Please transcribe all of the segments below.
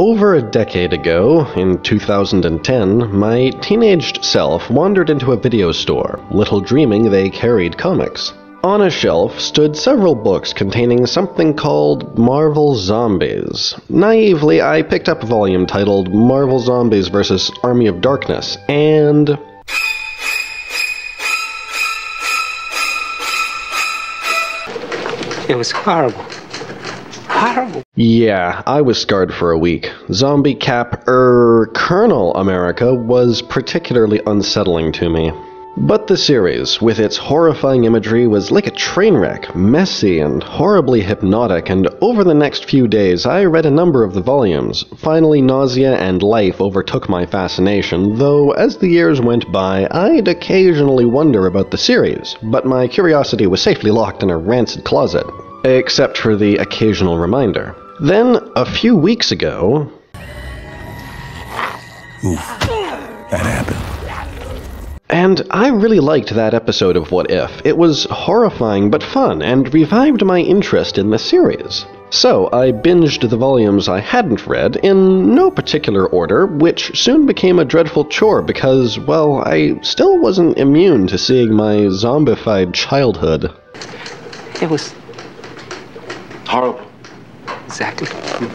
over a decade ago, in 2010, my teenaged self wandered into a video store, little dreaming they carried comics. On a shelf stood several books containing something called Marvel Zombies. Naively, I picked up a volume titled Marvel Zombies vs. Army of Darkness, and. It was horrible. Yeah, I was scarred for a week. Zombie Cap, er, Colonel America was particularly unsettling to me. But the series, with its horrifying imagery, was like a train wreck, messy and horribly hypnotic, and over the next few days I read a number of the volumes. Finally, nausea and life overtook my fascination, though as the years went by, I'd occasionally wonder about the series, but my curiosity was safely locked in a rancid closet, except for the occasional reminder. Then, a few weeks ago, That happened. And I really liked that episode of What If. It was horrifying but fun and revived my interest in the series. So I binged the volumes I hadn't read in no particular order, which soon became a dreadful chore because, well, I still wasn't immune to seeing my zombified childhood. It was Horrible. exactly.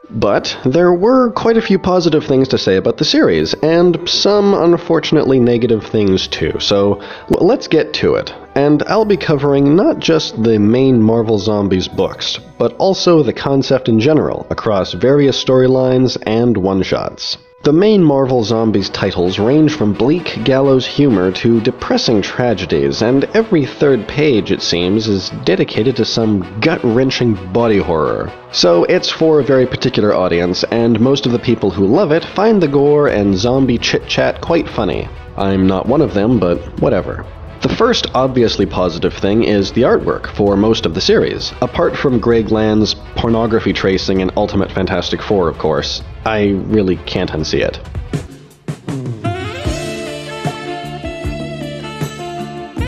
But there were quite a few positive things to say about the series, and some unfortunately negative things too, so let's get to it. And I'll be covering not just the main Marvel Zombies books, but also the concept in general across various storylines and one shots. The main Marvel Zombies titles range from bleak gallows humor to depressing tragedies, and every third page, it seems, is dedicated to some gut wrenching body horror. So it's for a very particular audience, and most of the people who love it find the gore and zombie chit chat quite funny. I'm not one of them, but whatever. The first obviously positive thing is the artwork for most of the series. Apart from Greg Land's pornography tracing in Ultimate Fantastic Four, of course, I really can't unsee it.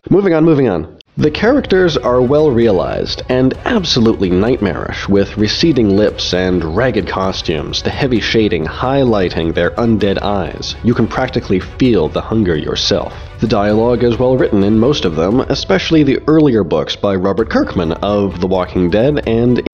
Moving on, moving on. The characters are well realized and absolutely nightmarish, with receding lips and ragged costumes, the heavy shading highlighting their undead eyes. You can practically feel the hunger yourself. The dialogue is well written in most of them, especially the earlier books by Robert Kirkman of The Walking Dead and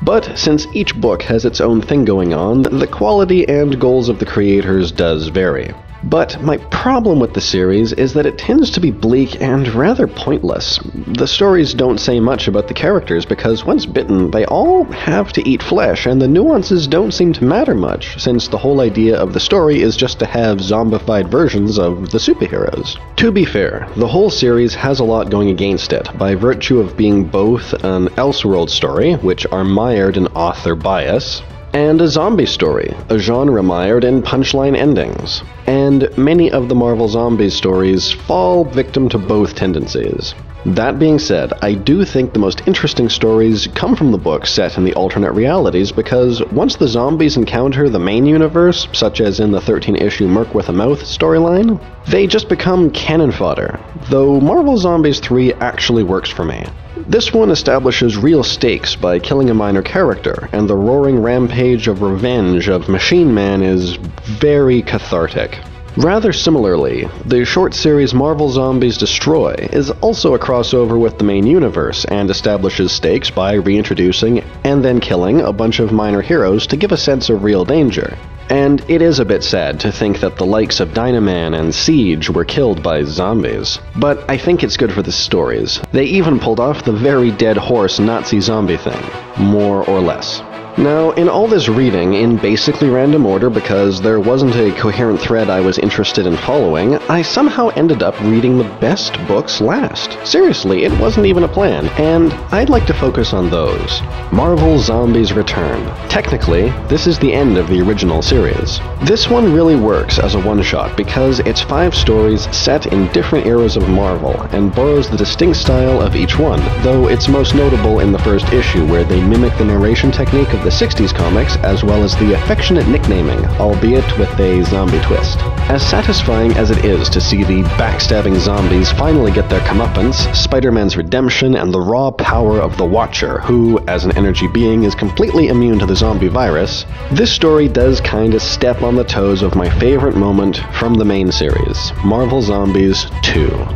But since each book has its own thing going on, the quality and goals of the creators does vary. But my problem with the series is that it tends to be bleak and rather pointless. The stories don't say much about the characters because once bitten, they all have to eat flesh, and the nuances don't seem to matter much, since the whole idea of the story is just to have zombified versions of the superheroes. To be fair, the whole series has a lot going against it, by virtue of being both an Elseworld story, which are mired in author bias, and a zombie story, a genre mired in punchline endings. And many of the Marvel Zombies stories fall victim to both tendencies. That being said, I do think the most interesting stories come from the books set in the alternate realities because once the zombies encounter the main universe, such as in the 13 issue Merc with a Mouth storyline, they just become cannon fodder, though Marvel Zombies 3 actually works for me. This one establishes real stakes by killing a minor character, and the roaring rampage of revenge of Machine Man is very cathartic. Rather similarly, the short series Marvel Zombies Destroy is also a crossover with the main universe and establishes stakes by reintroducing and then killing a bunch of minor heroes to give a sense of real danger. And it is a bit sad to think that the likes of Dynaman and Siege were killed by zombies. But I think it's good for the stories. They even pulled off the very dead horse Nazi zombie thing, more or less. Now, in all this reading, in basically random order because there wasn't a coherent thread I was interested in following, I somehow ended up reading the best books last. Seriously, it wasn't even a plan, and I'd like to focus on those. Marvel Zombies Return. Technically, this is the end of the original series. This one really works as a one shot because it's five stories set in different eras of Marvel and borrows the distinct style of each one, though it's most notable in the first issue where they mimic the narration technique of the 60s comics as well as the affectionate nicknaming, albeit with a zombie twist. As satisfying as it is to see the backstabbing zombies finally get their comeuppance, Spider Man's redemption, and the raw power of the Watcher, who, as an energy being, is completely immune to the zombie virus, this story does kinda step on the toes of my favorite moment from the main series Marvel Zombies 2.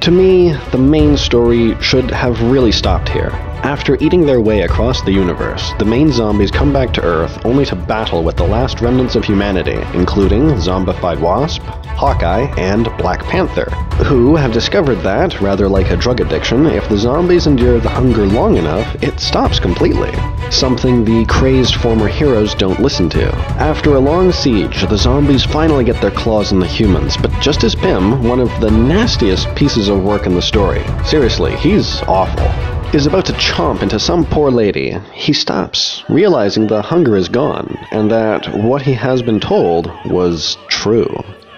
To me, the main story should have really stopped here. After eating their way across the universe, the main zombies come back to Earth only to battle with the last remnants of humanity, including zombified Wasp, Hawkeye, and Black Panther, who have discovered that, rather like a drug addiction, if the zombies endure the hunger long enough, it stops completely. Something the crazed former heroes don't listen to. After a long siege, the zombies finally get their claws in the humans, but just as Pym, one of the nastiest pieces of work in the story, seriously, he's awful is about to chomp into some poor lady, he stops, realizing the hunger is gone, and that what he has been told was true.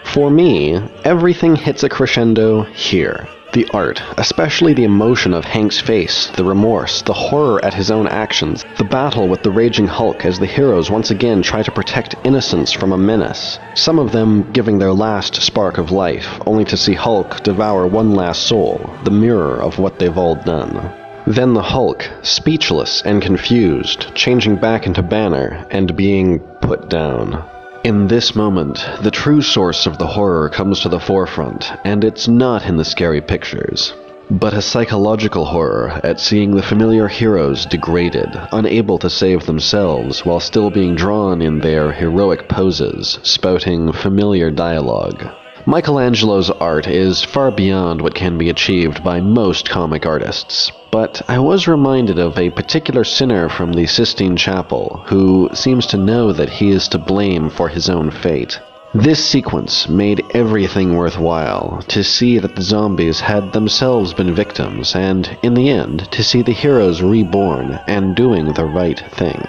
For me, everything hits a crescendo here. The art, especially the emotion of Hank's face, the remorse, the horror at his own actions, the battle with the raging Hulk as the heroes once again try to protect innocence from a menace, some of them giving their last spark of life, only to see Hulk devour one last soul, the mirror of what they've all done. Then the Hulk, speechless and confused, changing back into Banner and being put down. In this moment, the true source of the horror comes to the forefront, and it's not in the scary pictures, but a psychological horror at seeing the familiar heroes degraded, unable to save themselves, while still being drawn in their heroic poses, spouting familiar dialogue. Michelangelo's art is far beyond what can be achieved by most comic artists, but I was reminded of a particular sinner from the Sistine Chapel who seems to know that he is to blame for his own fate. This sequence made everything worthwhile to see that the zombies had themselves been victims, and in the end, to see the heroes reborn and doing the right thing.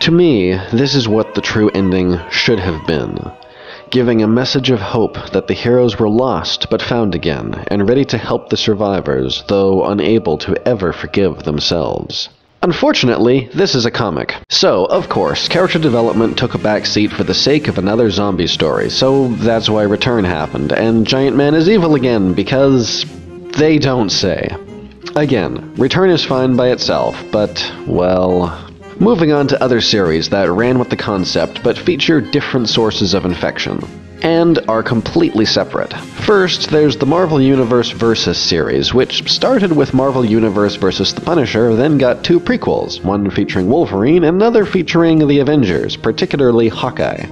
To me, this is what the true ending should have been giving a message of hope that the heroes were lost but found again, and ready to help the survivors, though unable to ever forgive themselves. Unfortunately, this is a comic. So, of course, character development took a back seat for the sake of another zombie story, so that's why Return happened, and Giant Man is evil again because they don't say. Again, Return is fine by itself, but, well, Moving on to other series that ran with the concept but feature different sources of infection and are completely separate. First, there's the Marvel Universe Versus series, which started with Marvel Universe vs. The Punisher, then got two prequels, one featuring Wolverine and another featuring the Avengers, particularly Hawkeye.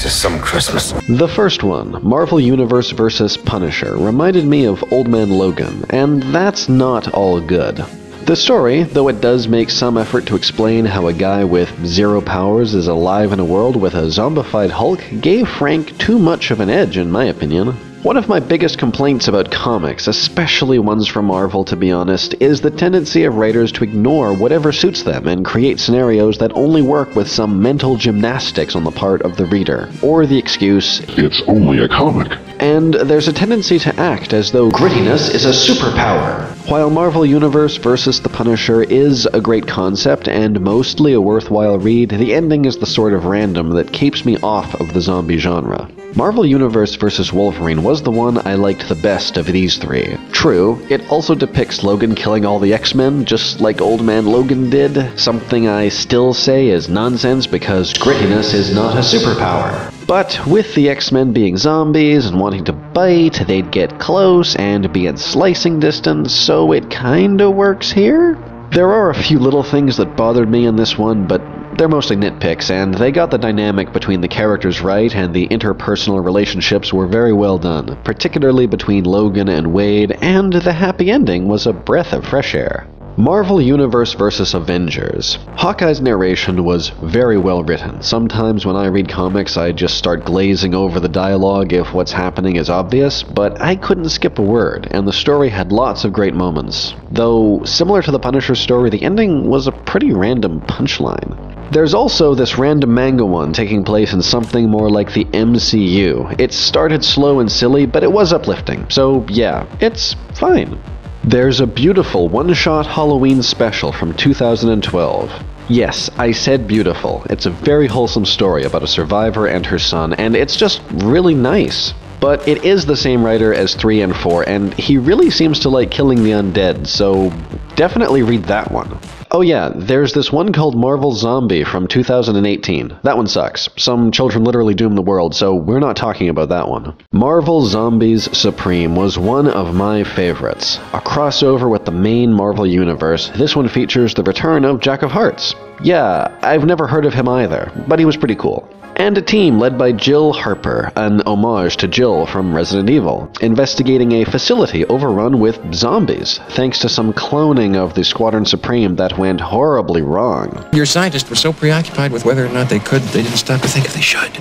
Just some Christmas. The first one, Marvel Universe vs. Punisher, reminded me of Old Man Logan, and that's not all good. The story, though it does make some effort to explain how a guy with zero powers is alive in a world with a zombified Hulk, gave Frank too much of an edge, in my opinion. One of my biggest complaints about comics, especially ones from Marvel to be honest, is the tendency of writers to ignore whatever suits them and create scenarios that only work with some mental gymnastics on the part of the reader, or the excuse, It's only a comic. and there's a tendency to act as though grittiness is a superpower. While Marvel Universe vs. The Punisher is a great concept and mostly a worthwhile read, the ending is the sort of random that keeps me off of the zombie genre. Marvel Universe vs. Wolverine was the one I liked the best of these three. True, it also depicts Logan killing all the X-Men, just like Old Man Logan did, something I still say is nonsense because grittiness is not a superpower. But with the X-Men being zombies and wanting to bite, they'd get close and be in slicing distance, so it kinda works here? There are a few little things that bothered me in this one, but they're mostly nitpicks, and they got the dynamic between the characters right, and the interpersonal relationships were very well done, particularly between Logan and Wade, and the happy ending was a breath of fresh air. Marvel Universe vs. Avengers. Hawkeye's narration was very well written. Sometimes when I read comics, I just start glazing over the dialogue if what's happening is obvious, but I couldn't skip a word, and the story had lots of great moments. Though, similar to the Punisher story, the ending was a pretty random punchline. There's also this random manga one taking place in something more like the MCU. It started slow and silly, but it was uplifting, so yeah, it's fine. There's a beautiful one shot Halloween special from 2012. Yes, I said beautiful. It's a very wholesome story about a survivor and her son, and it's just really nice. But it is the same writer as 3 and 4, and he really seems to like killing the undead, so definitely read that one. Oh yeah, there's this one called Marvel Zombie from 2018. That one sucks. Some children literally doom the world, so we're not talking about that one. Marvel Zombies Supreme was one of my favorites. A crossover with the main Marvel universe, this one features the return of Jack of Hearts. Yeah, I've never heard of him either, but he was pretty cool and a team led by Jill Harper, an homage to Jill from Resident Evil, investigating a facility overrun with zombies, thanks to some cloning of the Squadron Supreme that went horribly wrong. Your scientists were so preoccupied with whether or not they could, they didn't stop to think if they should.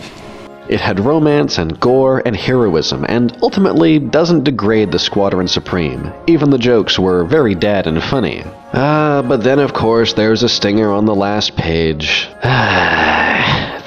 It had romance and gore and heroism, and ultimately doesn't degrade the Squadron Supreme. Even the jokes were very dad and funny. Ah, but then of course there's a stinger on the last page.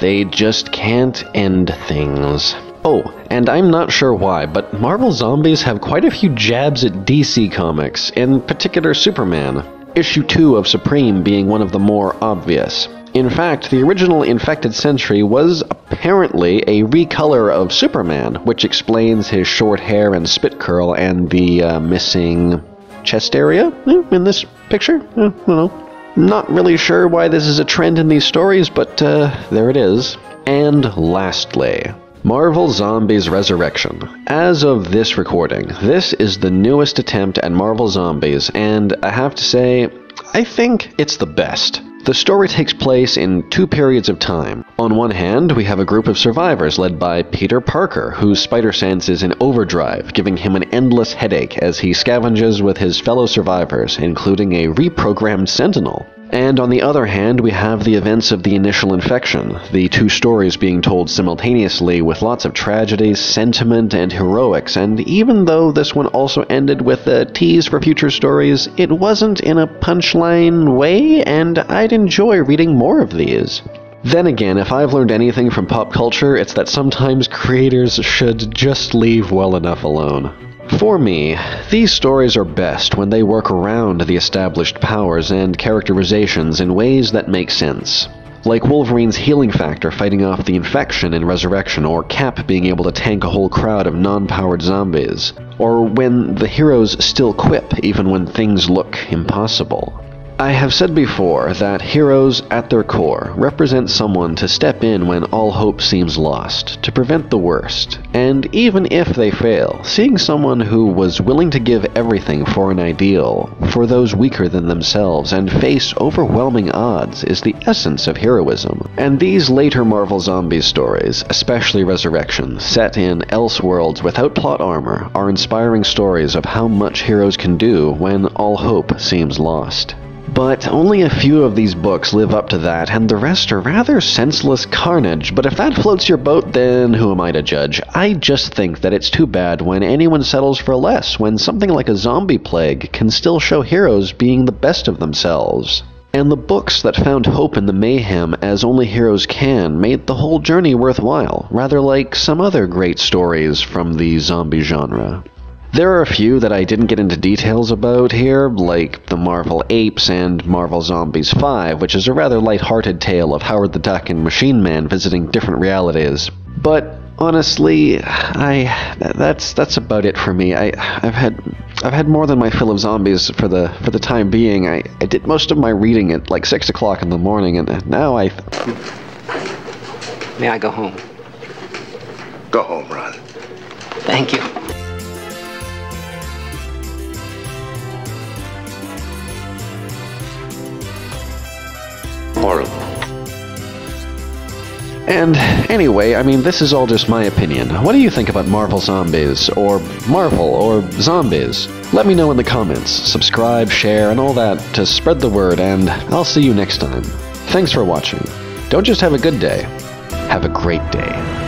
They just can't end things. Oh, and I'm not sure why, but Marvel Zombies have quite a few jabs at DC Comics, in particular Superman, issue 2 of Supreme being one of the more obvious. In fact, the original Infected Sentry was apparently a recolor of Superman, which explains his short hair and spit curl and the uh, missing chest area eh, in this picture. Eh, I don't know. Not really sure why this is a trend in these stories, but uh, there it is. And lastly, Marvel Zombies Resurrection. As of this recording, this is the newest attempt at Marvel Zombies, and I have to say, I think it's the best. The story takes place in two periods of time. On one hand, we have a group of survivors led by Peter Parker, whose spider sense is in overdrive, giving him an endless headache as he scavenges with his fellow survivors, including a reprogrammed Sentinel. And on the other hand, we have the events of the initial infection, the two stories being told simultaneously with lots of tragedy, sentiment, and heroics. And even though this one also ended with a tease for future stories, it wasn't in a punchline way, and I'd enjoy reading more of these. Then again, if I've learned anything from pop culture, it's that sometimes creators should just leave well enough alone. For me, these stories are best when they work around the established powers and characterizations in ways that make sense. Like Wolverine's healing factor fighting off the infection in Resurrection, or Cap being able to tank a whole crowd of non powered zombies, or when the heroes still quip even when things look impossible. I have said before that heroes, at their core, represent someone to step in when all hope seems lost, to prevent the worst. And even if they fail, seeing someone who was willing to give everything for an ideal, for those weaker than themselves, and face overwhelming odds is the essence of heroism. And these later Marvel Zombies stories, especially Resurrection, set in Elseworlds without plot armor, are inspiring stories of how much heroes can do when all hope seems lost. But only a few of these books live up to that, and the rest are rather senseless carnage. But if that floats your boat, then who am I to judge? I just think that it's too bad when anyone settles for less, when something like a zombie plague can still show heroes being the best of themselves. And the books that found hope in the mayhem as only heroes can made the whole journey worthwhile, rather like some other great stories from the zombie genre. There are a few that I didn't get into details about here, like the Marvel Apes and Marvel Zombies 5, which is a rather light-hearted tale of Howard the Duck and Machine Man visiting different realities. But honestly, I that's that's about it for me. I I've had I've had more than my fill of zombies for the for the time being. I, I did most of my reading at like six o'clock in the morning, and now I. May I go home? Go home, Ron. Thank you. And anyway, I mean, this is all just my opinion. What do you think about Marvel Zombies, or Marvel, or zombies? Let me know in the comments. Subscribe, share, and all that to spread the word, and I'll see you next time. Thanks for watching. Don't just have a good day, have a great day.